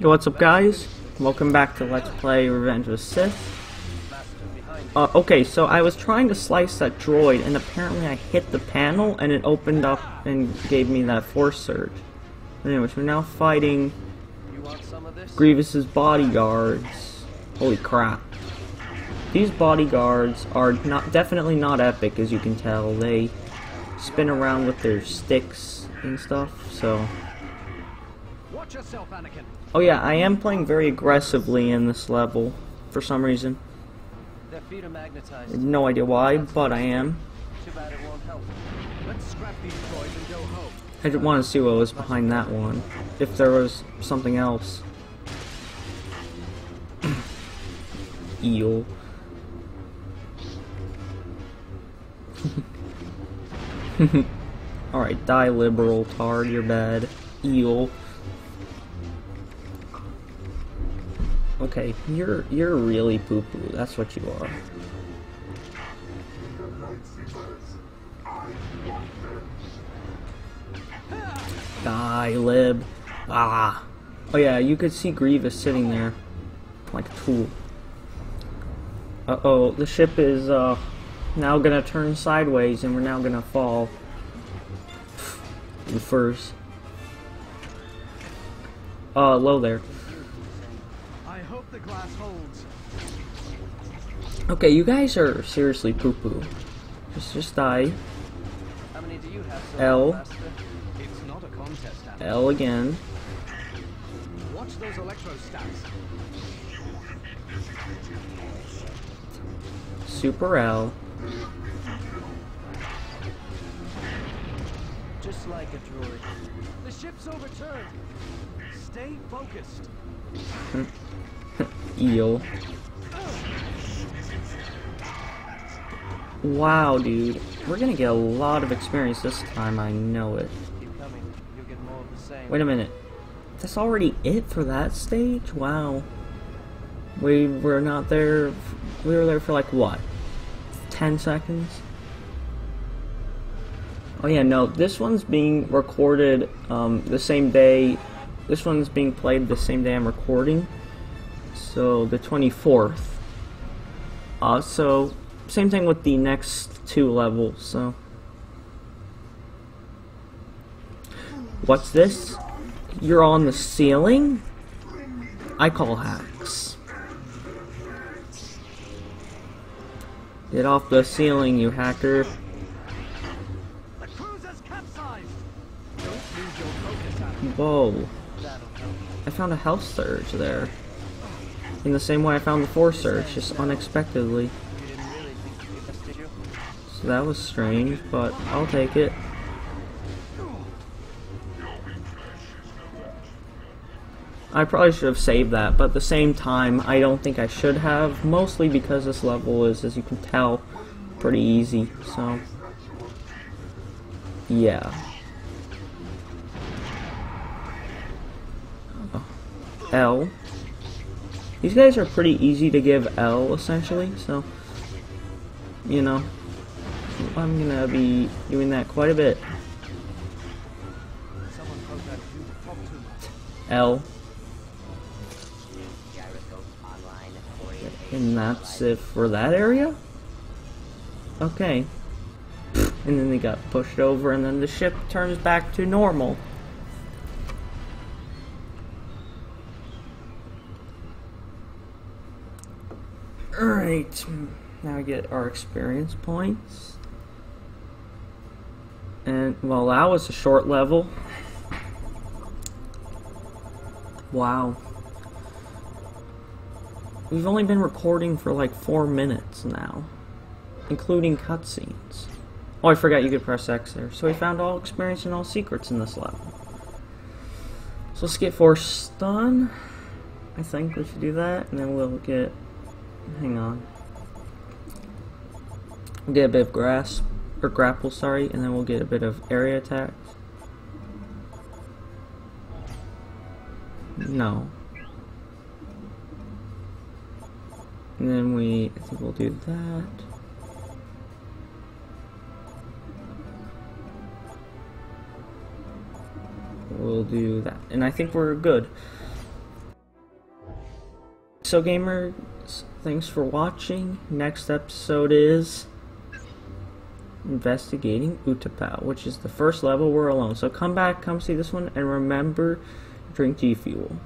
Yo, what's up guys? Welcome back to Let's Play Revenge of Sith. Uh, okay, so I was trying to slice that droid, and apparently I hit the panel, and it opened up and gave me that force surge. Anyways, we're now fighting Grievous's bodyguards. Holy crap. These bodyguards are not definitely not epic, as you can tell. They spin around with their sticks and stuff, so... Yourself, oh yeah, I am playing very aggressively in this level, for some reason. No idea why, but I am. I just want to see what was behind that one. If there was something else. Eel. Alright, die liberal, tard, you're bad. Eel. Okay, you're you're really poo poo. That's what you are. Die, lib. Ah. Oh yeah, you could see Grievous sitting there like a tool. Uh oh, the ship is uh now gonna turn sideways and we're now gonna fall. First. Uh, low there. Okay, you guys are seriously poo-poo. Just, just die. L. It's not a contest, L again. Watch those electrostaffs. Super L. Just like a droid. The ship's overturned. Stay focused. Hmm. Eel. Wow, dude. We're gonna get a lot of experience this time, I know it. Wait a minute. That's already it for that stage? Wow. We were not there... We were there for like, what? 10 seconds? Oh yeah, no, this one's being recorded um, the same day... This one's being played the same day I'm recording. So, the 24th. Uh, so, same thing with the next two levels, so. What's this? You're on the ceiling? I call hacks. Get off the ceiling, you hacker. Whoa. I found a health surge there. In the same way I found the force surge, just unexpectedly. So that was strange, but I'll take it. I probably should have saved that, but at the same time, I don't think I should have, mostly because this level is, as you can tell, pretty easy, so... Yeah. Oh. L. These guys are pretty easy to give L, essentially, so... You know, I'm gonna be doing that quite a bit. L. And that's it for that area? Okay. And then they got pushed over and then the ship turns back to normal. Alright. Now we get our experience points. And, well, that was a short level. Wow. We've only been recording for like four minutes now, including cutscenes. Oh, I forgot you could press X there. So we found all experience and all secrets in this level. So let's get force stun. I think we should do that, and then we'll get... Hang on. Get a bit of grass or grapple, sorry, and then we'll get a bit of area attacks. No. And then we, I think we'll do that. We'll do that. And I think we're good. So gamers, thanks for watching. Next episode is investigating Utapau, which is the first level we're alone. So come back, come see this one, and remember, drink G Fuel.